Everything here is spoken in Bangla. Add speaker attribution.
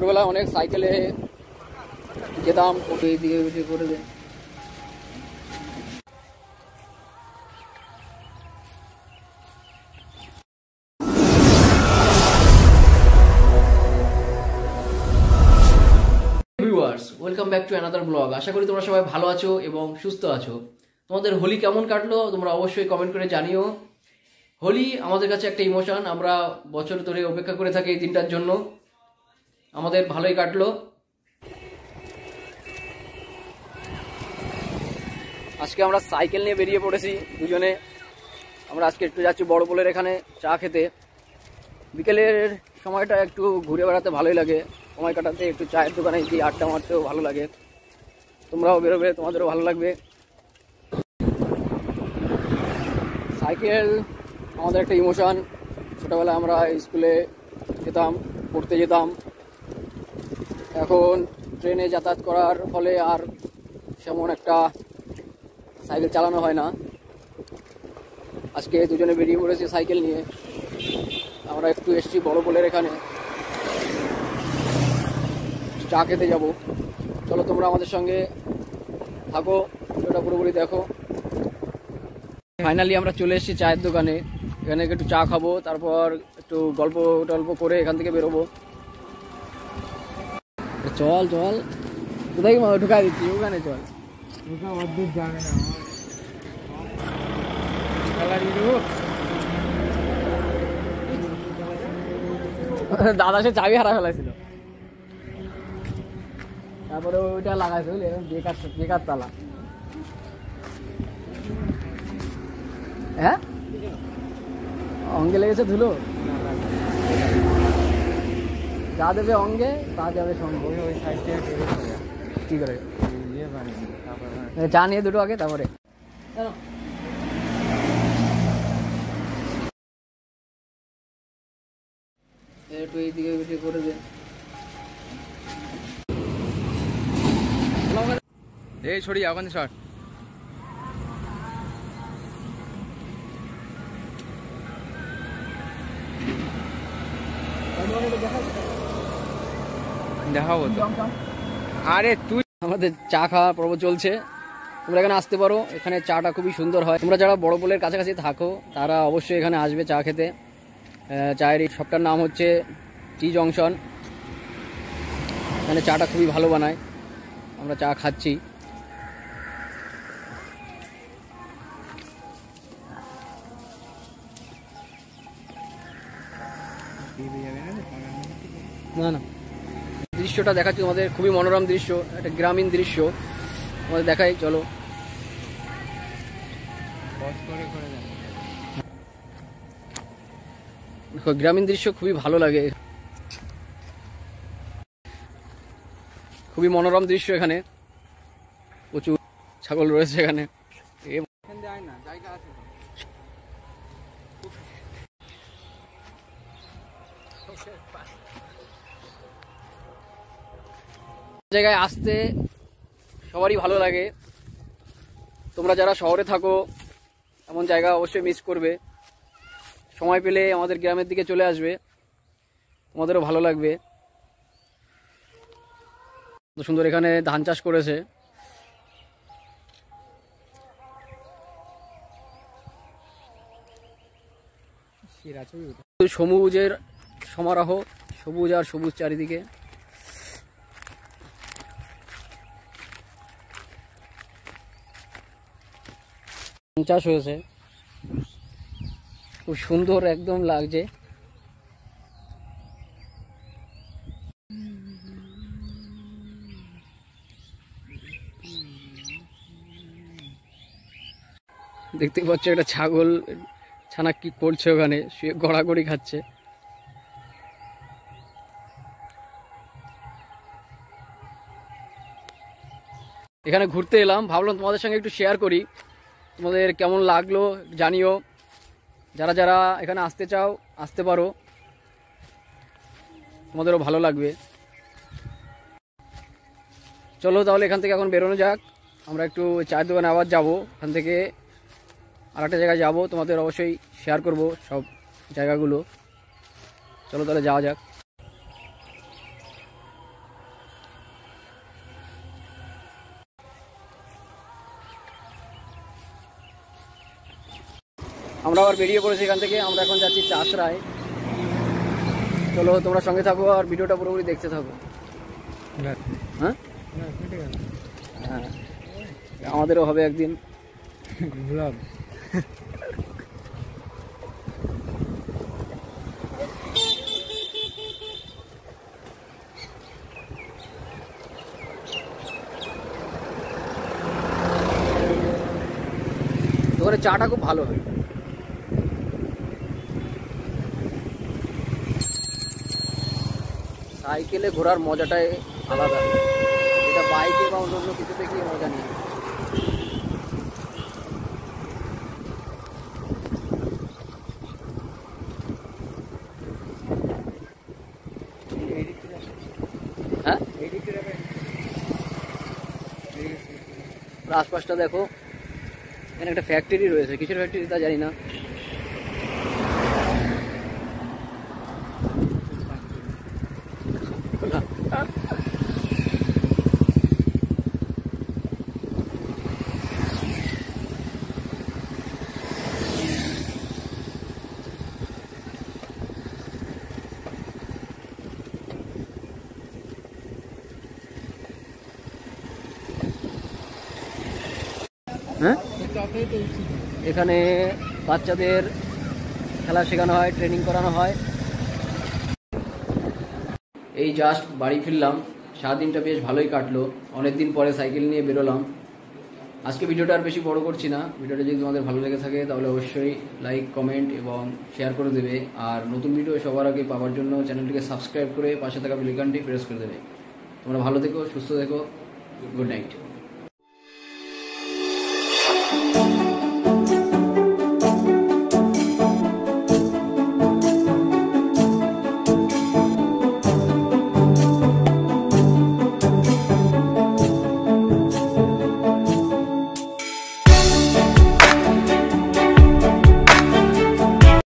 Speaker 1: ছোটবেলায় অনেক সাইকেলে যেতাম ওকে এদিকে ওদিকে করে দে viewers welcome back to another blog আশা করি তোমরা সবাই ভালো আছো এবং সুস্থ আছো। তোমাদের হোলি কেমন কাটলো, তোমরা অবশ্যই কমেন্ট করে জানিও। হোলি আমাদের কাছে একটা ইমোশন আমরা বছর ধরে অপেক্ষা করে থাকি এই দিনটার জন্য। আমাদের ভালোই কাটলো। আজকে আমরা সাইকেল নিয়ে বেরিয়ে পড়েছি দুজনে। আমরা আজকে একটু যাচ্ছি বড় পোলের এখানে চা খেতে। বিকেলের সময়টা একটু ঘুরে বেড়াতে ভালোই লাগে। সময় কাটাতে একটু চায়ের দোকানে গিয়ে আড্ডা মারতেও ভালো লাগে। তোমরাও বেরোবে, তোমাদেরও ভালো লাগবে। সাইকেল আমাদের একটা ইমোশন। ছোটোবেলায় আমরা স্কুলে যেতাম, পড়তে যেতাম। এখন ট্রেনে যাতায়াত করার ফলে আর সেমন একটা সাইকেল চালানো হয় না। আজকে দুজনে বেরিয়ে পড়েছি সাইকেল নিয়ে। আমরা একটু এসছি বড় পোলের এখানে। চা খেতে যাব। চলো তোমরা আমাদের সঙ্গে থাকো, ভিডিওটা পুরোপুরি দেখো। ফাইনালি আমরা চলে এসেছি চায়ের দোকানে। এখানে একটু চা খাব, তারপর একটু গল্প টল্প করে এখান থেকে বেরোবো। চল চল কোথায় ঢুকাই দিচ্ছি? ওখানে চল
Speaker 2: ওটা অদ্ভুত জানে না
Speaker 1: দাদা সে চাবি হারা ফেলাইছিল। তারপরে ওইটা লাগাইছে বুঝলি? বেকার বেকার তালা। হ্যাঁ? অঙ্গে লেগেছে ধুলো? যা দেবে অঙ্গে তা যাবে সঙ্গে।
Speaker 2: ওই সাইড করে
Speaker 1: কি করে?
Speaker 2: ইয়ে
Speaker 1: এ, চা নিয়ে দুটো আগে তারপরে। একটু এইদিকে করে দে।
Speaker 2: এই ছড়ি এখন শর্ট দেখাবো তো। আরে তুই
Speaker 1: আমাদের চা খাওয়া পর্ব চলছে। তোমরা এখানে আসতে পারো। এখানে চাটা খুবই সুন্দর হয়। তোমরা যারা বড় পোলের কাছাকাছি থাকো তারা অবশ্যই এখানে আসবে চা খেতে। চায়ের এই শপটার নাম হচ্ছে টি জংশন। এখানে চাটা খুবই ভালো বানায়। আমরা চা খাচ্ছি। না না। দৃশ্যটা দেখাচ্ছি তোমাদের খুবই মনোরম দৃশ্য একটা গ্রামীণ দৃশ্য। তোমাদের দেখাই চলো।
Speaker 2: দেখো,
Speaker 1: গ্রামীণ দৃশ্য খুবই ভালো লাগে। খুবই মনোরম দৃশ্য এখানে। প্রচুর ছাগল রয়েছে এখানে। জায়গায় আসতে সবারই ভালো লাগে। তোমরা যারা শহরে থাকো এমন জায়গা অবশ্যই মিস করবে। সময় পেলে আমাদের গ্রামের দিকে চলে আসবে। তোমাদেরও ভালো লাগবে। সুন্দর এখানে ধান চাষ করেছে। সবুজের সমারোহ সবুজ আর সবুজ চারিদিকে। চাষ হয়েছে। খুব সুন্দর একদম লাগছে। দেখতে পাচ্ছ একটা ছাগল, ছানা কি করছে ওখানে? শুয়ে গড়াগড়ি খাচ্ছে। এখানে ঘুরতে এলাম। ভাবলাম তোমাদের সঙ্গে একটু শেয়ার করি। তোমাদের কেমন লাগল জানিও। যারা যারা এখানে আসতে চাও, আসতে পারো। তোমাদেরও ভালো লাগবে। চলো তাহলে এখান থেকে এখন বেরোনো যাক। আমরা একটু চায়ের দোকানে আবার যাব। এখান থেকে আর একটা জায়গায় যাব। তোমাদের অবশ্যই শেয়ার করব সব জায়গাগুলো। চলো তাহলে যাওয়া যাক। আমরা আবার বেরিয়ে পড়েছি এখান থেকে। আমরা এখন যাচ্ছি চাষরায় চলো তোমরা সঙ্গে থাকো আর ভিডিওটা পুরোপুরি দেখতে থাকো। হ্যাঁ? হ্যাঁ। আমাদেরও হবে একদিন। দোকানে চাটা খুব ভালো হয়। সাইকেলে ঘোরার মজাটাই আলাদা। এটা বাইকে বা অন্য অন্য কিছুতে গিয়ে মজা নেই। হ্যাঁ? আশপাশটা দেখো। এখানে একটা ফ্যাক্টরি রয়েছে। কিসের ফ্যাক্টরি তা জানি না। হ্যাঁ? এখানে বাচ্চাদের খেলা শেখানো হয় ট্রেনিং করানো হয়। এই জাস্ট বাড়ি ফিরলাম। সারাদিনটা বেশ ভালোই কাটলো। অনেকদিন পরে সাইকেল নিয়ে বেরোলাম। আজকে ভিডিওটা আর বেশি বড় করছি না। ভিডিওটা যদি তোমাদের ভালো লেগে থাকে, তাহলে অবশ্যই লাইক কমেন্ট এবং শেয়ার করে দেবে। আর নতুন ভিডিও সবার আগে পাওয়ার জন্য চ্যানেলটিকে সাবস্ক্রাইব করে পাশে থাকা বেলিকানটি প্রেস করে দেবে। তোমরা ভালো থেকো, সুস্থ থেকো। Good night